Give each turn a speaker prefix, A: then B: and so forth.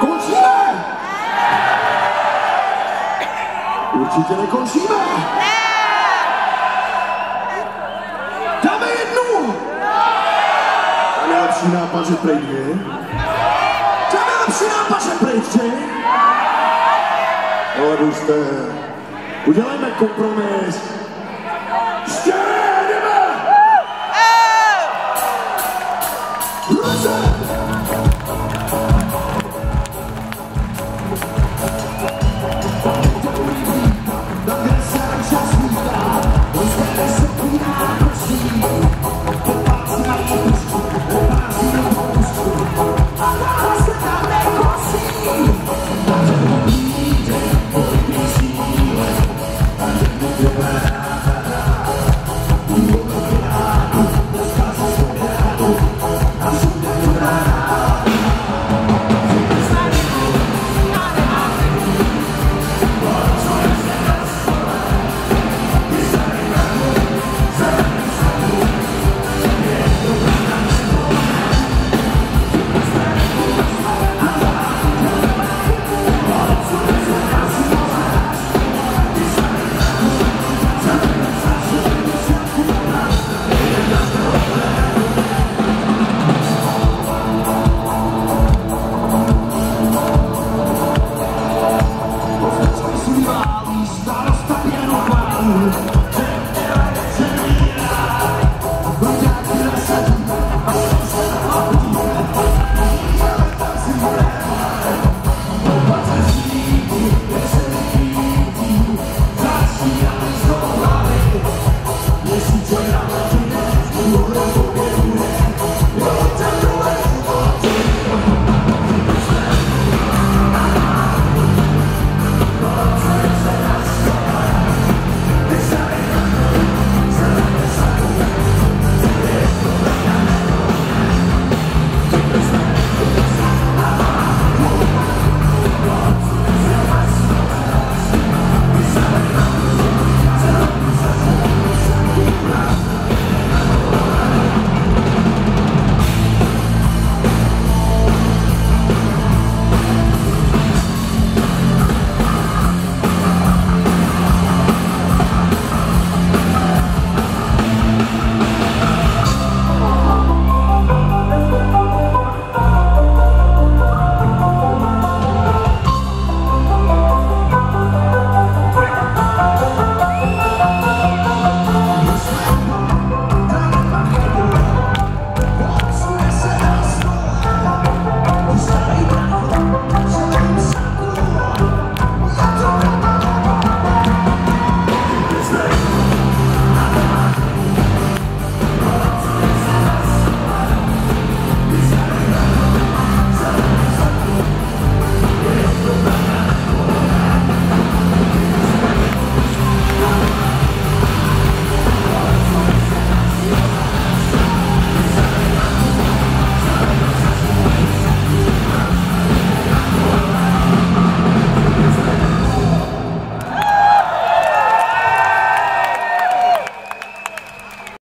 A: Končíme! Určitě nekončíme! Dáme jednu! A nejlepší nápad, že prej dvě. Dáme nejlepší nápad, že prej tři. Ale už jste. Udělejme kompromis.